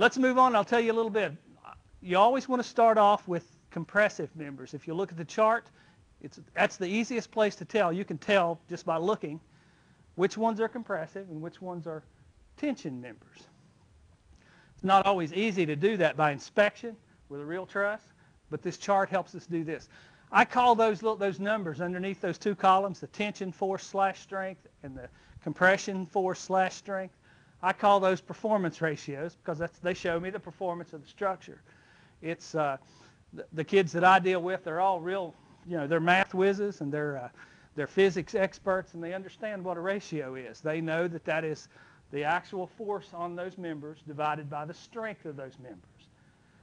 let's move on. I'll tell you a little bit. You always want to start off with compressive members. If you look at the chart, it's, that's the easiest place to tell. You can tell just by looking which ones are compressive and which ones are tension members. It's not always easy to do that by inspection with a real truss, but this chart helps us do this. I call those those numbers underneath those two columns, the tension force slash strength and the compression force slash strength. I call those performance ratios because that's, they show me the performance of the structure. It's uh, the, the, kids that I deal with, they're all real, you know, they're math whizzes and they're, uh, they're physics experts and they understand what a ratio is. They know that that is the actual force on those members divided by the strength of those members.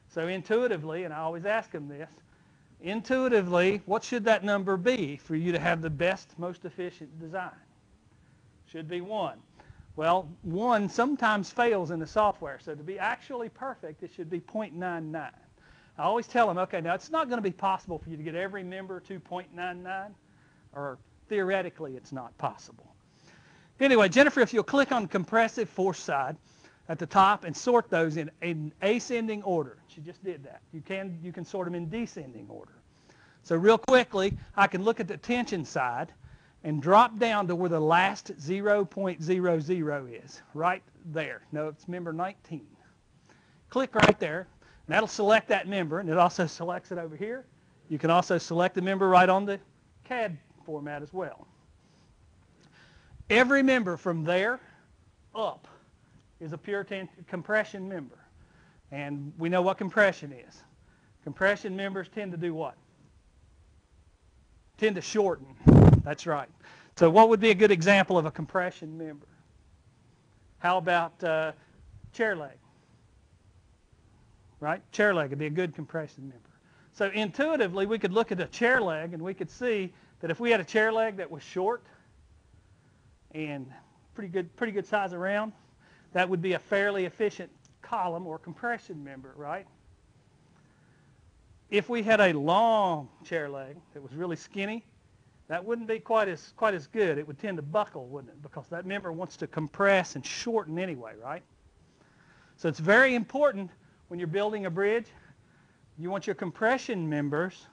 So intuitively, and I always ask them this, intuitively, what should that number be for you to have the best, most efficient design? Should be 1. Well, 1 sometimes fails in the software, so to be actually perfect, it should be 0.99. I always tell them, okay, now it's not going to be possible for you to get every member to 0.99, or theoretically it's not possible. Anyway, Jennifer, if you'll click on compressive force side at the top and sort those in, in ascending order. She just did that. You can, you can sort them in descending order. So real quickly, I can look at the tension side and drop down to where the last 0.00 is, right there. No, it's member 19. Click right there, and that'll select that member, and it also selects it over here. You can also select the member right on the CAD format as well. Every member from there up is a pure compression member. And we know what compression is. Compression members tend to do what? Tend to shorten. That's right. So what would be a good example of a compression member? How about uh, chair leg? Right? Chair leg would be a good compression member. So intuitively, we could look at a chair leg and we could see that if we had a chair leg that was short and pretty good, pretty good size around, that would be a fairly efficient column or compression member, right? If we had a long chair leg that was really skinny, that wouldn't be quite as quite as good. It would tend to buckle, wouldn't it? Because that member wants to compress and shorten anyway, right? So it's very important when you're building a bridge, you want your compression members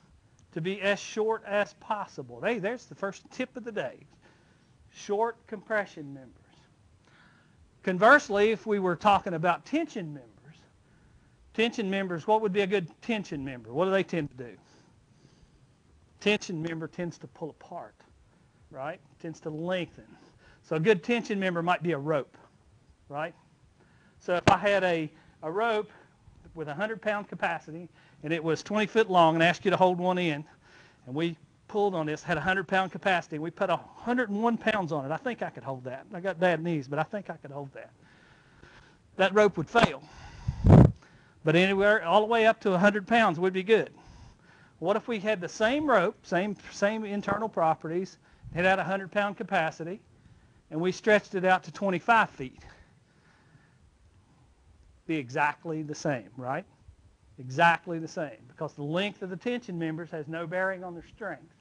to be as short as possible. Hey, there's the first tip of the day. Short compression members. Conversely, if we were talking about tension members, tension members, what would be a good tension member? What do they tend to do? Tension member tends to pull apart, right? Tends to lengthen. So a good tension member might be a rope, right? So if I had a, a rope with a 100-pound capacity and it was 20 foot long and asked you to hold one end, and we pulled on this, had a 100-pound capacity. We put 101 pounds on it. I think I could hold that. I got bad knees, but I think I could hold that. That rope would fail. But anywhere, all the way up to 100 pounds would be good. What if we had the same rope, same, same internal properties, it had a 100-pound capacity, and we stretched it out to 25 feet? Be exactly the same, right? Exactly the same, because the length of the tension members has no bearing on their strength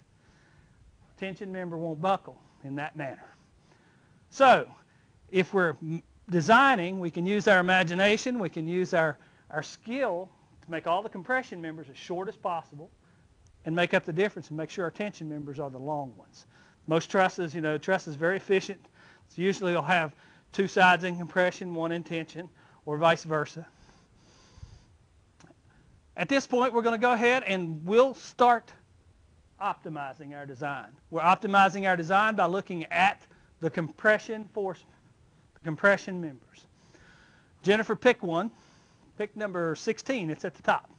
tension member won't buckle in that manner. So if we're designing, we can use our imagination, we can use our, our skill to make all the compression members as short as possible and make up the difference and make sure our tension members are the long ones. Most trusses, you know, truss is very efficient. Usually they'll have two sides in compression, one in tension, or vice versa. At this point, we're going to go ahead and we'll start optimizing our design. We're optimizing our design by looking at the compression force, the compression members. Jennifer, pick one. Pick number 16. It's at the top.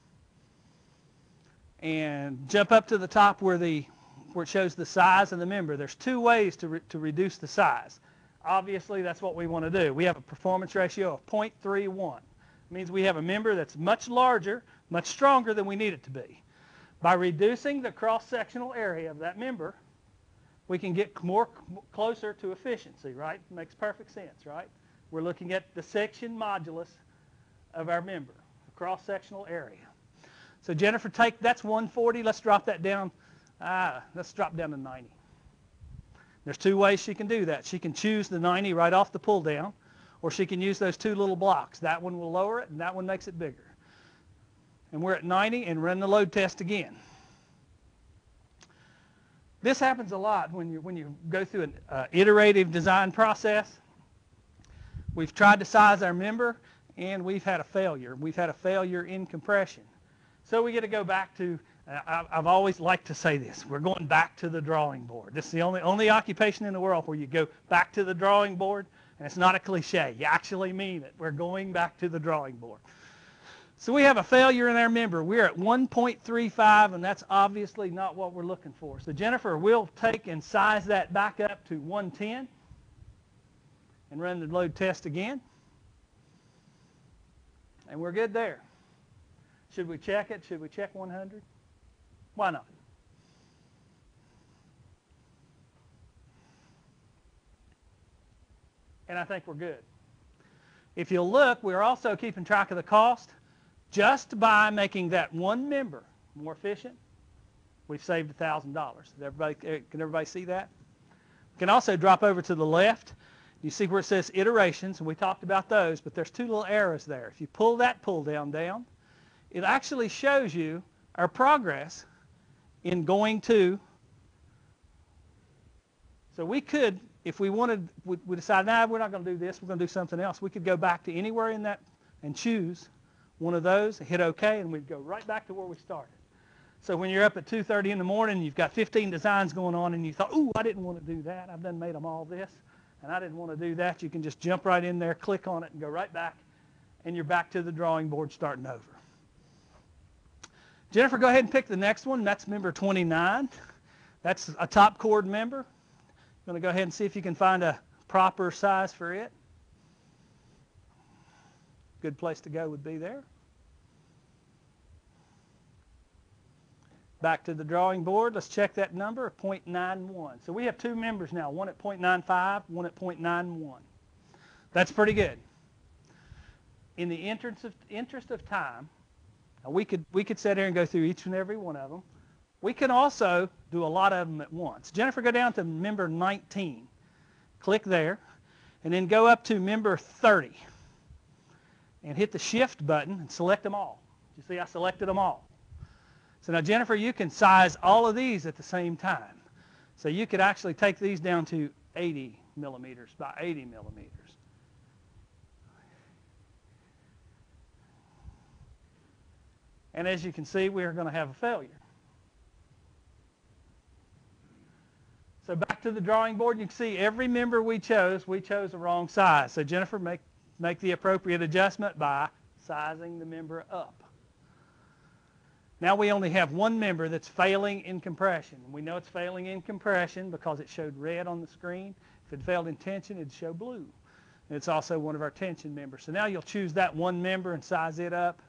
And jump up to the top where the where it shows the size of the member. There's two ways to, re, to reduce the size. Obviously, that's what we want to do. We have a performance ratio of 0.31. It means we have a member that's much larger, much stronger than we need it to be. By reducing the cross-sectional area of that member, we can get more closer to efficiency, right? Makes perfect sense, right? We're looking at the section modulus of our member, the cross-sectional area. So Jennifer, take that's 140. Let's drop that down. Ah, let's drop down to 90. There's two ways she can do that. She can choose the 90 right off the pull down, or she can use those two little blocks. That one will lower it, and that one makes it bigger. And we're at 90, and run the load test again. This happens a lot when you, when you go through an uh, iterative design process. We've tried to size our member, and we've had a failure. We've had a failure in compression. So we get to go back to, uh, I've always liked to say this, we're going back to the drawing board. This is the only, only occupation in the world where you go back to the drawing board, and it's not a cliche. You actually mean it. We're going back to the drawing board. So we have a failure in our member. We're at 1.35, and that's obviously not what we're looking for. So Jennifer we'll take and size that back up to 110 and run the load test again. And we're good there. Should we check it? Should we check 100? Why not? And I think we're good. If you'll look, we're also keeping track of the cost. Just by making that one member more efficient, we've saved $1,000. Everybody, eh, can everybody see that? We can also drop over to the left. You see where it says iterations, and we talked about those, but there's two little arrows there. If you pull that pull down down, it actually shows you our progress in going to. So we could, if we wanted, we, we decided, nah, we're not going to do this, we're going to do something else. We could go back to anywhere in that and choose one of those, hit OK, and we'd go right back to where we started. So when you're up at 2.30 in the morning, you've got 15 designs going on, and you thought, ooh, I didn't want to do that. I've done made them all this, and I didn't want to do that. You can just jump right in there, click on it, and go right back, and you're back to the drawing board starting over. Jennifer, go ahead and pick the next one. That's member 29. That's a top chord member. I'm going to go ahead and see if you can find a proper size for it. Good place to go would be there. Back to the drawing board. Let's check that number of 0.91. So we have two members now, one at 0.95, one at 0.91. That's pretty good. In the interest of, interest of time, we could, we could sit here and go through each and every one of them. We can also do a lot of them at once. Jennifer, go down to member 19. Click there. And then go up to member 30 and hit the shift button and select them all. You see I selected them all. So now Jennifer, you can size all of these at the same time. So you could actually take these down to 80 millimeters by 80 millimeters. And as you can see, we are going to have a failure. So back to the drawing board, you can see every member we chose, we chose the wrong size. So Jennifer, make make the appropriate adjustment by sizing the member up. Now we only have one member that's failing in compression. We know it's failing in compression because it showed red on the screen. If it failed in tension, it'd show blue. It's also one of our tension members. So now you'll choose that one member and size it up.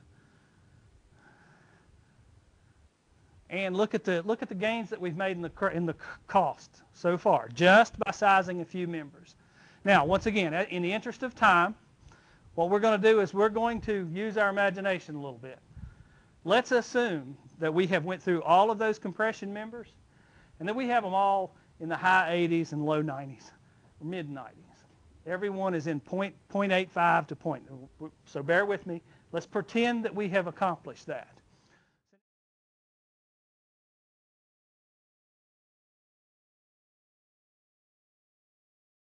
And look at the look at the gains that we've made in the in the cost so far, just by sizing a few members. Now, once again, in the interest of time, what we're going to do is we're going to use our imagination a little bit. Let's assume that we have went through all of those compression members and that we have them all in the high 80s and low 90s, or mid 90s. Everyone is in point, 0.85 to point. So bear with me. Let's pretend that we have accomplished that.